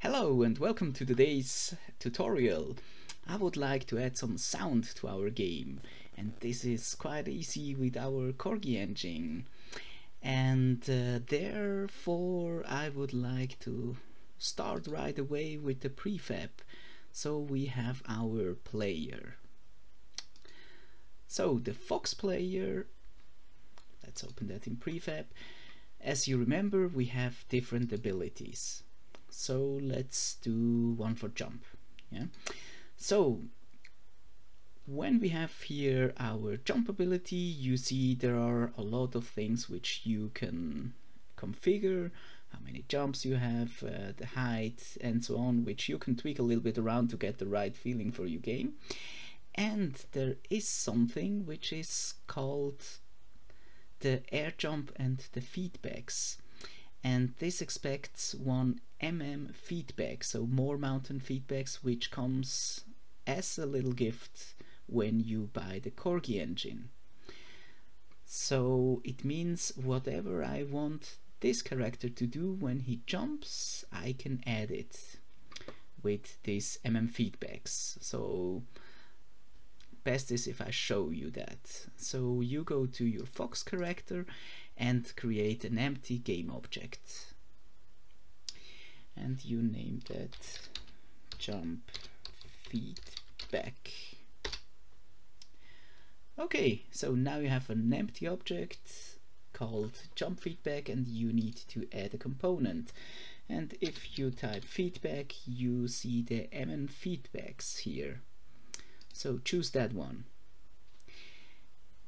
Hello and welcome to today's tutorial. I would like to add some sound to our game and this is quite easy with our Corgi engine and uh, therefore I would like to start right away with the prefab so we have our player. So the Fox player, let's open that in prefab. As you remember we have different abilities so let's do one for jump yeah? So when we have here our jump ability you see there are a lot of things which you can configure how many jumps you have uh, the height and so on which you can tweak a little bit around to get the right feeling for your game. And there is something which is called the air jump and the feedbacks. And this expects one mm feedback so more mountain feedbacks which comes as a little gift when you buy the Corgi engine. So it means whatever I want this character to do when he jumps I can add it with these mm feedbacks. So best is if I show you that. So you go to your fox character and create an empty game object and you name that jump feedback okay so now you have an empty object called jump feedback and you need to add a component. And if you type feedback you see the mm feedbacks here. So choose that one.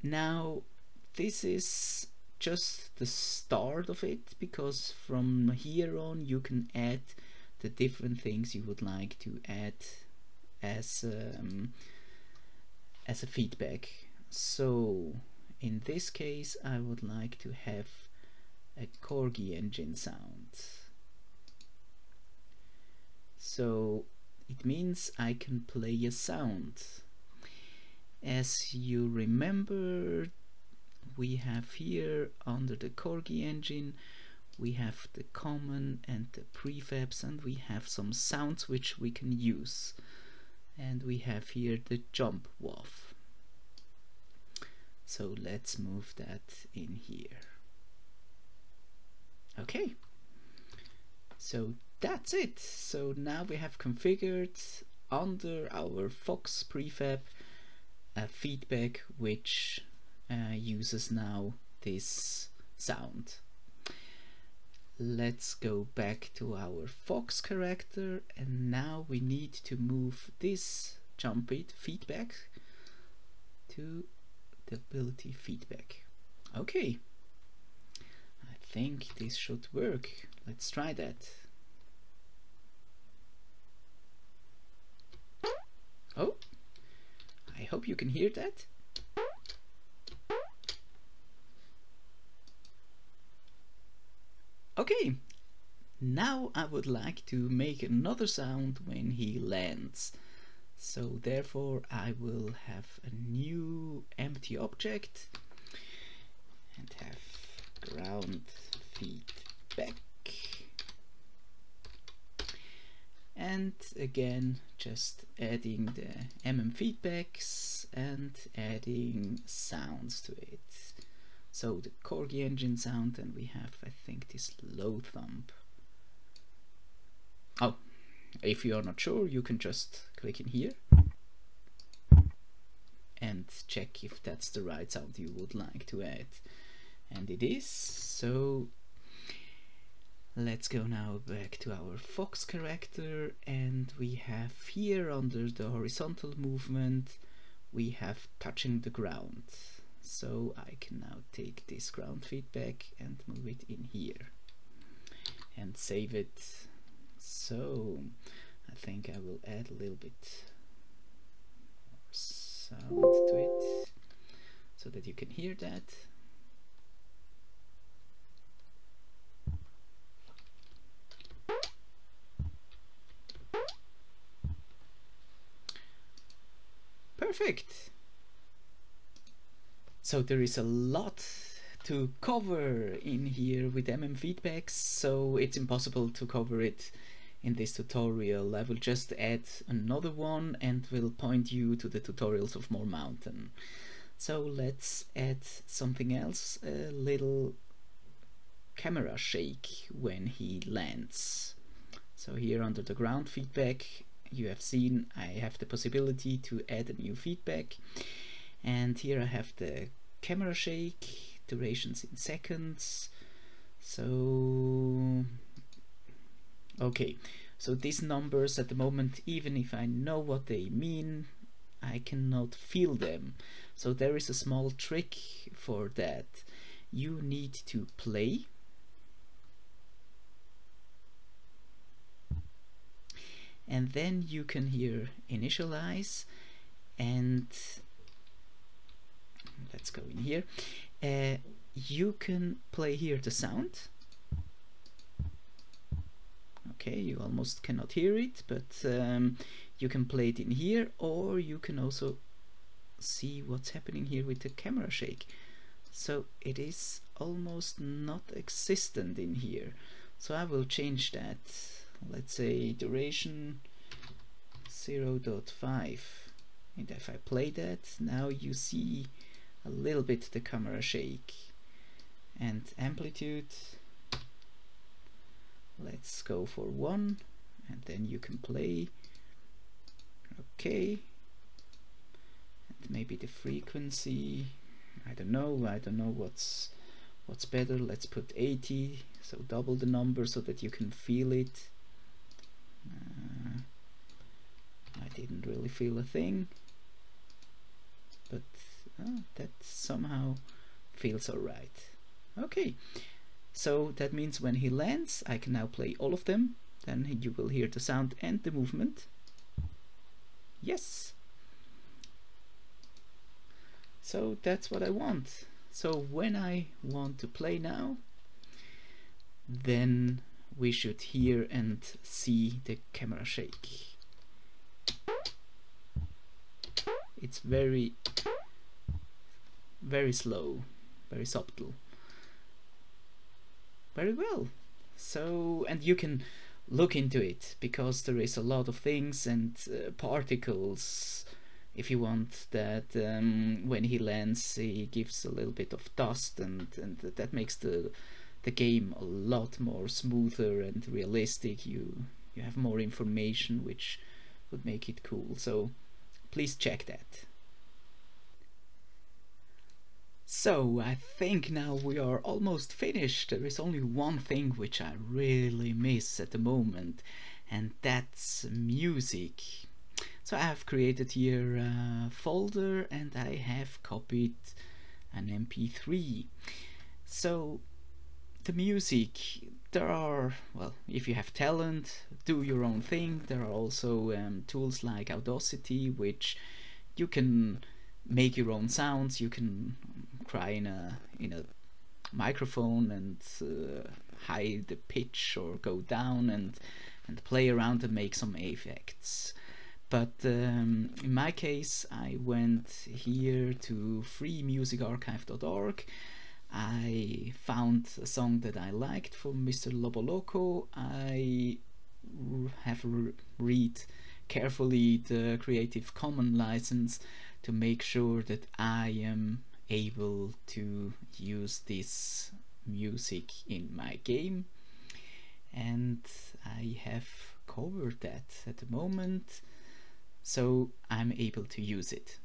Now this is just the start of it because from here on you can add the different things you would like to add as um, as a feedback. So in this case I would like to have a Corgi engine sound. So it means I can play a sound. As you remember we have here under the Corgi engine we have the common and the prefabs and we have some sounds which we can use. And we have here the jump wav so let's move that in here. Okay. So that's it. So now we have configured under our Fox prefab a feedback which uh, uses now this sound. Let's go back to our fox character and now we need to move this jump it feedback to the ability feedback. Okay, I think this should work. Let's try that. Oh, I hope you can hear that. Okay, now I would like to make another sound when he lands. So therefore I will have a new empty object and have ground feedback. And again just adding the mm feedbacks and adding sounds to it. So the Corgi engine sound and we have I think this low thump. Oh, if you are not sure you can just click in here and check if that's the right sound you would like to add. And it is, so let's go now back to our fox character and we have here under the horizontal movement we have touching the ground so I can now take this ground feedback and move it in here and save it. So I think I will add a little bit more sound to it so that you can hear that. Perfect so there is a lot to cover in here with mm feedbacks, so it's impossible to cover it in this tutorial. I will just add another one and will point you to the tutorials of More Mountain. So let's add something else, a little camera shake when he lands. So here under the ground feedback you have seen I have the possibility to add a new feedback and here I have the camera shake, durations in seconds, so okay. So these numbers at the moment even if I know what they mean I cannot feel them. So there is a small trick for that. You need to play. And then you can here initialize and let's go in here. Uh, you can play here the sound. Okay you almost cannot hear it but um, you can play it in here or you can also see what's happening here with the camera shake. So it is almost not existent in here. So I will change that. Let's say duration 0.5 and if I play that now you see a little bit the camera shake and amplitude. Let's go for one and then you can play. Okay. And maybe the frequency. I don't know I don't know what's what's better. Let's put 80 so double the number so that you can feel it. Uh, I didn't really feel a thing. But uh, that somehow feels alright okay so that means when he lands I can now play all of them. Then you will hear the sound and the movement. Yes. So that's what I want. So when I want to play now then we should hear and see the camera shake. It's very very slow very subtle. Very well. So and you can look into it because there is a lot of things and uh, particles if you want that um, when he lands he gives a little bit of dust and, and that makes the the game a lot more smoother and realistic. You you have more information which would make it cool. So please check that so I think now we are almost finished. There is only one thing which I really miss at the moment and that's music. So I have created here a folder and I have copied an mp3. So the music, there are, well, if you have talent, do your own thing. There are also um, tools like Audacity which you can make your own sounds. You can cry in a in a microphone and uh, hide the pitch or go down and and play around and make some effects. But um, in my case, I went here to freemusicarchive.org. I found a song that I liked from Mr. Lobo Loco. I have re read carefully the Creative Commons license to make sure that I am able to use this music in my game. And I have covered that at the moment so I'm able to use it.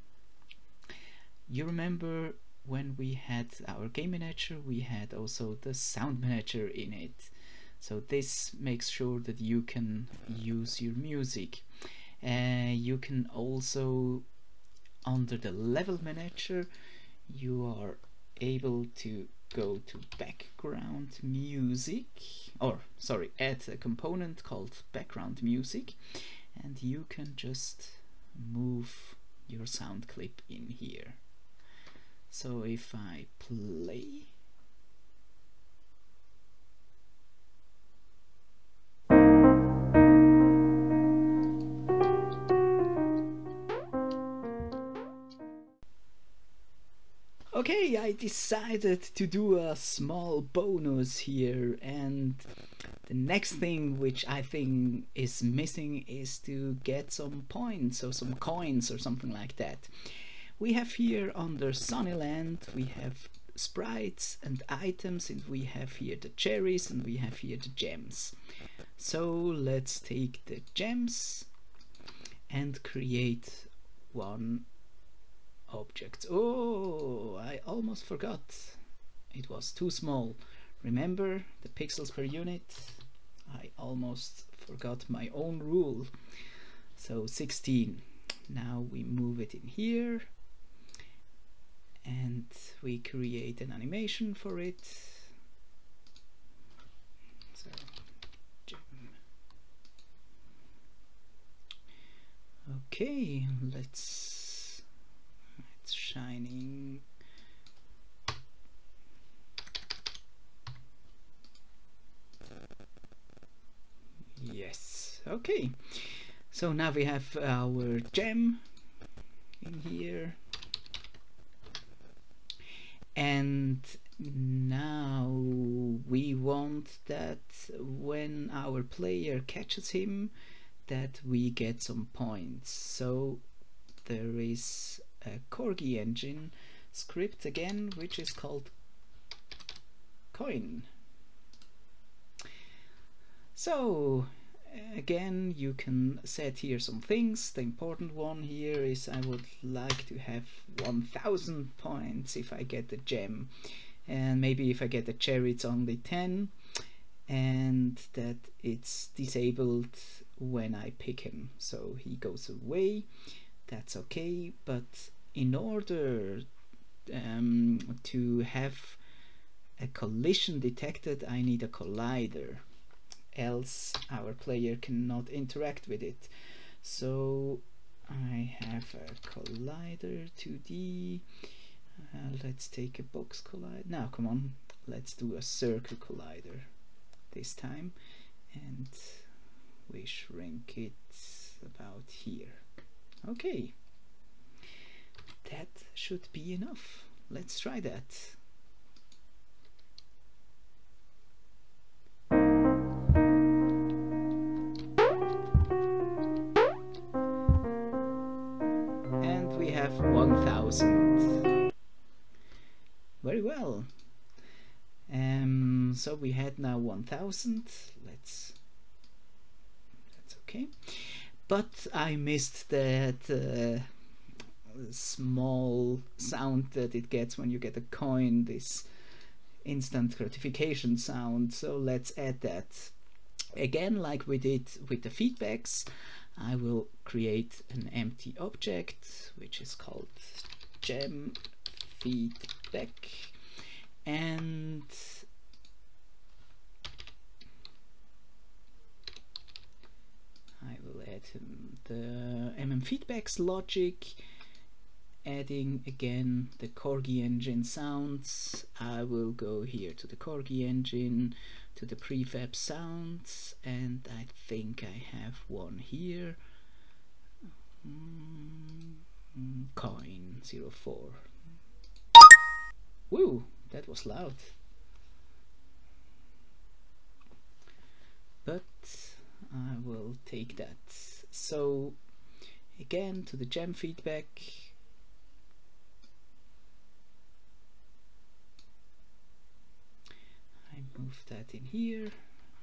You remember when we had our game manager we had also the sound manager in it. So this makes sure that you can use your music. Uh, you can also under the level manager you are able to go to background music or sorry add a component called background music and you can just move your sound clip in here. So if I play Okay, I decided to do a small bonus here and the next thing which I think is missing is to get some points or some coins or something like that. We have here under Sunnyland, we have sprites and items and we have here the cherries and we have here the gems. So let's take the gems and create one object. Oh, I almost forgot. It was too small. Remember the pixels per unit? I almost forgot my own rule. So 16. Now we move it in here and we create an animation for it. So, okay, let's it's shining. Yes, okay. So now we have our gem in here and now we want that when our player catches him that we get some points so there is a corgi engine script again which is called coin. So again you can set here some things. The important one here is I would like to have 1000 points if I get the gem. And maybe if I get the cherry it's only 10 and that it's disabled when I pick him. So he goes away that's okay but in order um, to have a collision detected I need a collider else our player cannot interact with it. So I have a collider 2D. Uh, let's take a box collider. Now, come on, let's do a circle collider this time, and we shrink it about here. Okay, that should be enough. Let's try that. And we have 1000. Very well. Um, so we had now 1000. Let's. That's okay. But I missed that uh, small sound that it gets when you get a coin, this instant gratification sound. So let's add that. Again, like we did with the feedbacks, I will create an empty object which is called gem feedback and The mm feedbacks logic adding again the Corgi engine sounds. I will go here to the Corgi engine to the prefab sounds and I think I have one here. Mm, coin 04 woo that was loud. But I will take that. So again to the gem feedback. I move that in here.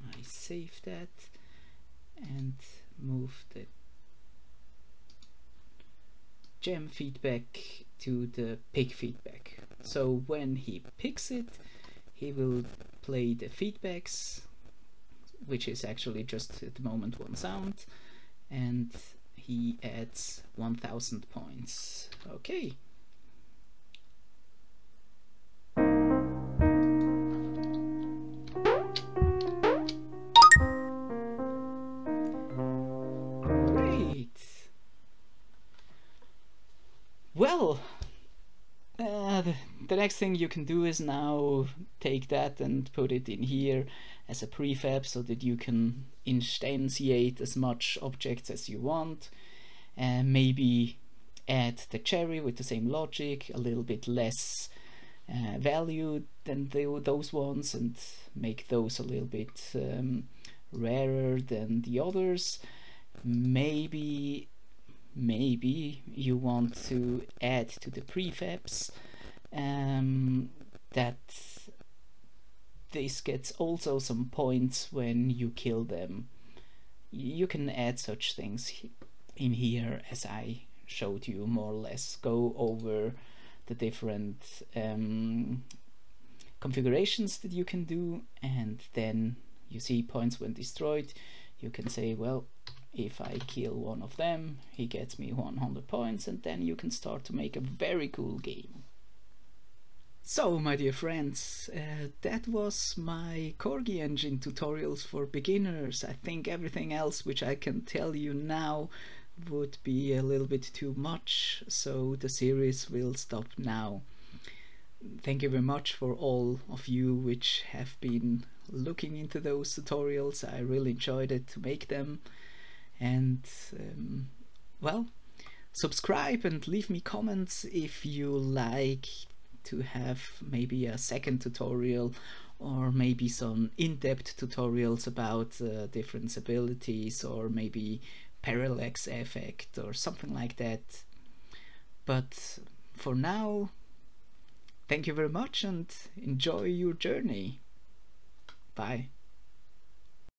I save that and move the gem feedback to the pick feedback. So when he picks it he will play the feedbacks which is actually just at the moment one sound and he adds 1000 points. Okay. Great. Well, uh, the, the next thing you can do is now take that and put it in here as a prefab so that you can instantiate as much objects as you want. And maybe add the cherry with the same logic, a little bit less uh, value than the, those ones and make those a little bit um, rarer than the others. Maybe maybe you want to add to the prefabs um, that this gets also some points when you kill them. You can add such things in here as I showed you more or less. Go over the different um, configurations that you can do and then you see points when destroyed. You can say, well, if I kill one of them, he gets me 100 points and then you can start to make a very cool game. So, my dear friends, uh, that was my Corgi engine tutorials for beginners. I think everything else which I can tell you now would be a little bit too much, so the series will stop now. Thank you very much for all of you which have been looking into those tutorials. I really enjoyed it to make them. And, um, well, subscribe and leave me comments if you like to have maybe a second tutorial or maybe some in-depth tutorials about uh, different abilities or maybe parallax effect or something like that. But for now, thank you very much and enjoy your journey. Bye.